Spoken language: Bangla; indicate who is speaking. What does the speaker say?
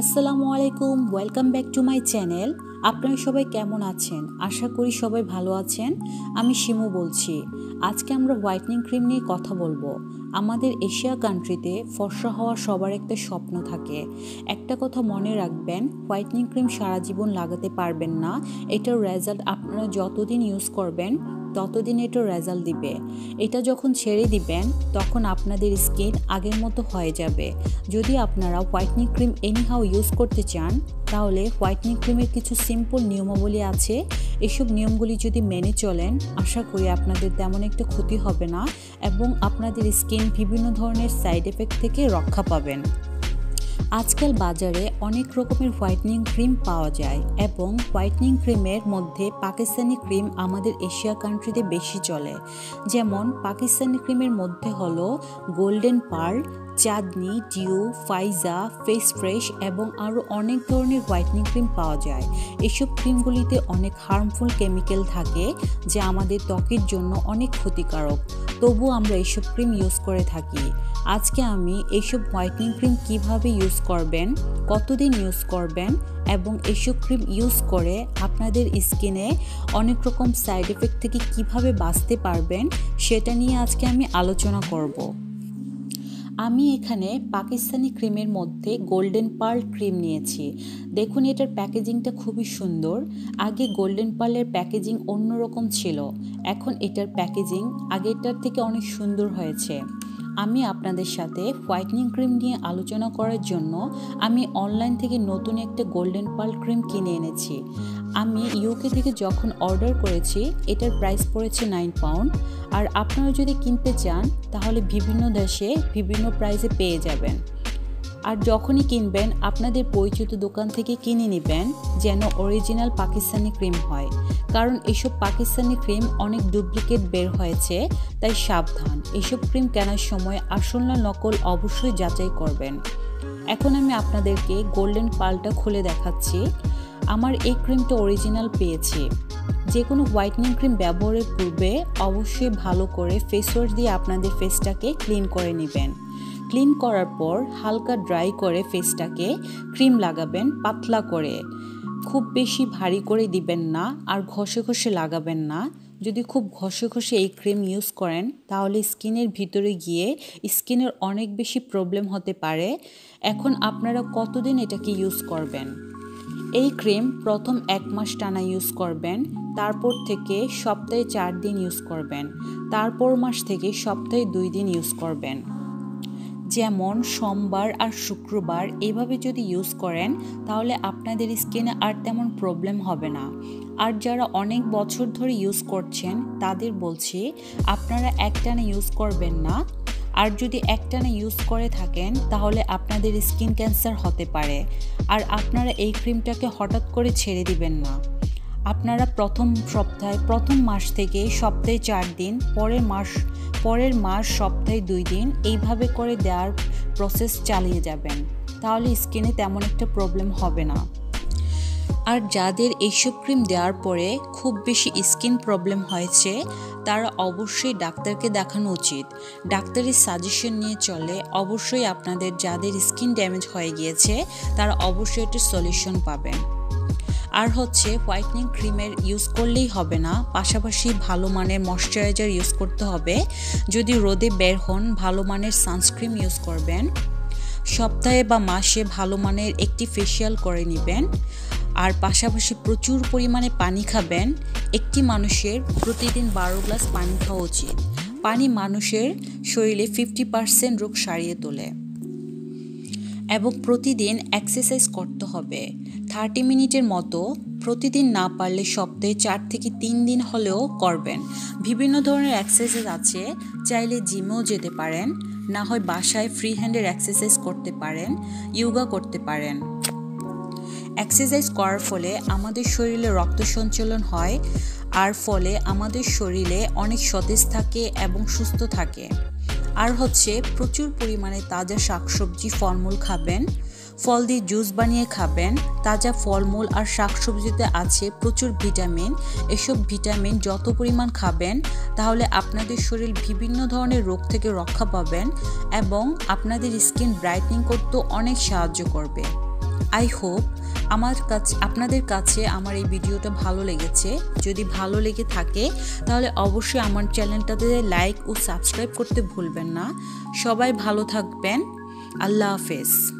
Speaker 1: আসসালামু আলাইকুম welcome back to my channel আপনারা সবাই কেমন আছেন? আশা করি সবাই ভালো আছেন। আমি শিমু বলছি। আজকে আমরা হোয়াইটনিং ক্রিম নিয়ে কথা বলব। আমাদের এশিয়া কান্ট্রিতে ফর্সা হওয়া সবার একটা স্বপ্ন থাকে। একটা কথা মনে রাখবেন হোয়াইটনিং ক্রিম সারা জীবন লাগাতে পারবেন না। এটার রেজাল্ট আপনারা যতদিন ইউজ করবেন ততদিন এটা রেজাল্ট দিবে। এটা যখন ছেড়ে দিবেন, তখন আপনাদের স্কিন আগের মতো হয়ে যাবে। যদি আপনারা হোয়াইটনিং ক্রিম এনিহাও ইউজ করতে চান, তাহলে হোয়াইটনিং ক্রিমের কিছু সিম্পল নিয়মাবলী আছে। এসব নিয়মগুলি যদি মেনে চলেন, আশা করি আপনাদের তেমন একটা ক্ষতি হবে না এবং আপনাদের স্কিন বিভিন্ন ধরনের সাইড এফেক্ট থেকে রক্ষা পাবেন। আজকাল বাজারে অনেক রকমের হোয়াইটনিং ক্রিম পাওয়া যায় এবং হোয়াইটনিং ক্রিমের মধ্যে পাকিস্তানি ক্রিম আমাদের এশিয়া কান্ট্রিতে বেশি চলে। যেমন পাকিস্তানি ক্রিমের মধ্যে হলো Golden Pearl, Chandni, Dew, Faiza, Face Fresh এবং আরও অনেক ধরনের হোয়াইটনিং ক্রিম পাওয়া যায়। এসব ক্রিমগুলিতে অনেক হার্মফুল কেমিক্যাল থাকে যা আমাদের ত্বকের জন্য অনেক ক্ষতিকারক। তবু আমরা এসব ক্রিম ইউজ করে থাকি। আজকে আমি এইসব হোয়াইটনিং ক্রিম কীভাবে ইউজ করবেন, কতদিন ইউজ করবেন এবং এইসব ক্রিম ইউজ করে আপনাদের স্কিনে অনেক রকম সাইড এফেক্ট থেকে কীভাবে বাঁচতে পারবেন সেটা নিয়ে আজকে আমি আলোচনা করব। আমি এখানে পাকিস্তানি ক্রিমের মধ্যে গোল্ডেন পার্ল ক্রিম নিয়েছি। দেখুন, এটার প্যাকেজিংটা খুবই সুন্দর। আগে গোল্ডেন পার্লের প্যাকেজিং অন্যরকম ছিল। এখন এটার প্যাকেজিং আগেরটার থেকে অনেক সুন্দর হয়েছে। আমি আপনাদের সাথে হোয়াইটনিং ক্রিম নিয়ে আলোচনা করার জন্য আমি অনলাইন থেকে নতুন একটা গোল্ডেন পাল ক্রিম কিনে এনেছি। আমি ইউকে থেকে যখন অর্ডার করেছি, এটার প্রাইস পড়েছে নাইন পাউন্ড। আর আপনারা যদি কিনতে চান, তাহলে বিভিন্ন দেশে বিভিন্ন প্রাইসে পেয়ে যাবেন। আর যখনই কিনবেন, আপনাদের পরিচিত দোকান থেকে কিনে নেবেন যেন অরিজিনাল পাকিস্তানি ক্রিম হয়। কারণ এসব পাকিস্তানি ক্রিম অনেক ডুপ্লিকেট বের হয়েছে, তাই সাবধান। এসব ক্রিম কেনার সময় আসল না নকল অবশ্যই যাচাই করবেন। এখন আমি আপনাদেরকে গোল্ডেন পালটা খুলে দেখাচ্ছি। আমার এই ক্রিমটা অরিজিনাল পেয়েছি। যে কোনো হোয়াইটনিং ক্রিম ব্যবহারের পূর্বে অবশ্যই ভালো করে ফেস ওয়াশ দিয়ে আপনাদের ফেসটাকে ক্লিন করে নেবেন। ক্লিন করার পর হালকা ড্রাই করে ফেসটাকে ক্রিম লাগাবেন, পাতলা করে। খুব বেশি ভারী করে দিবেন না আর ঘষে ঘষে লাগাবেন না। যদি খুব ঘষে ঘষে এই ক্রিম ইউজ করেন, তাহলে স্কিনের ভিতরে গিয়ে স্কিনের অনেক বেশি প্রবলেম হতে পারে। এখন আপনারা কতদিন এটাকে ইউজ করবেন? এই ক্রিম প্রথম এক মাস টানা ইউজ করবেন, তারপর থেকে সপ্তাহে চার দিন ইউজ করবেন, তারপর মাস থেকে সপ্তাহে দুই দিন ইউজ করবেন। যেমন সোমবার আর শুক্রবার এভাবে যদি ইউজ করেন, তাহলে আপনাদের স্কিনে আর তেমন প্রবলেম হবে না। আর যারা অনেক বছর ধরে ইউজ করছেন, তাদের বলছি, আপনারা একটানা ইউজ করবেন না। আর যদি একটানা ইউজ করে থাকেন, তাহলে আপনাদের স্কিন ক্যান্সার হতে পারে। আর আপনারা এই ক্রিমটাকে হঠাৎ করে ছেড়ে দিবেন না। আপনারা প্রথম সপ্তাহে, প্রথম মাস থেকে সপ্তাহে চার দিন, পরের মাস পরের মাস সপ্তাহে দুই দিন, এইভাবে করে দেওয়ার প্রসেস চালিয়ে যাবেন। তাহলে স্কিনে তেমন একটা প্রবলেম হবে না। আর যাদের এইসব ক্রিম দেওয়ার পরে খুব বেশি স্কিন প্রবলেম হয়েছে, তারা অবশ্যই ডাক্তারকে দেখানো উচিত। ডাক্তারের সাজেশন নিয়ে চলে, অবশ্যই আপনাদের যাদের স্কিন ড্যামেজ হয়ে গিয়েছে, তারা অবশ্যই একটা সলিউশন পাবেন। আর হচ্ছে হোয়াইটনিং ক্রিমের ইউজ করলেই হবে না। পাশাপাশি ভালো মানের ময়শ্চারাইজার ইউজ করতে হবে। যদি রোদে বের হন, ভালো মানের সানস্ক্রিন ইউজ করবেন। সপ্তাহে বা মাসে ভালো মানের একটি ফেসিয়াল করে নেবেন। আর পাশাপাশি প্রচুর পরিমাণে পানি খাবেন। একটি মানুষের প্রতিদিন বারো গ্লাস পানি খাওয়া উচিত। পানি মানুষের শরীরে ফিফটি পার্সেন্ট রোগ সারিয়ে তোলে। এবং প্রতিদিন এক্সারসাইজ করতে হবে। থার্টি মিনিটের মতো প্রতিদিন না পারলে সপ্তাহে চার থেকে তিন দিন হলেও করবেন। বিভিন্ন ধরনের এক্সারসাইজ আছে, চাইলে জিমেও যেতে পারেন, না হয় বাসায় ফ্রি হ্যান্ডের এক্সারসাইজ করতে পারেন ইয়োগা করতে পারেন। এক্সারসাইজ করার ফলে আমাদের শরীরে রক্ত সঞ্চালন হয়, আর ফলে আমাদের শরীরে অনেক সতেজ থাকে এবং সুস্থ থাকে। আর হচ্ছে প্রচুর পরিমাণে তাজা শাকসবজি, ফলমূল খাবেন ফল দিয়ে জুস বানিয়ে খাবেন, তাজা ফলমূল আর শাকসবজিতে আছে প্রচুর ভিটামিন। এসব ভিটামিন যত পরিমাণ খাবেন, তাহলে আপনাদের শরীর বিভিন্ন ধরনের রোগ থেকে রক্ষা পাবেন এবং আপনাদের স্কিন ব্রাইটনিং করতেও অনেক সাহায্য করবে। আই হোপ আমার কাছে আপনাদের কাছে আমার এই ভিডিওটা ভালো লেগেছে। যদি ভালো লেগে থাকে, তাহলে অবশ্যই আমার চ্যানেলটাতে লাইক ও সাবস্ক্রাইব করতে ভুলবেন না। সবাই ভালো থাকবেন। আল্লাহ হাফেজ।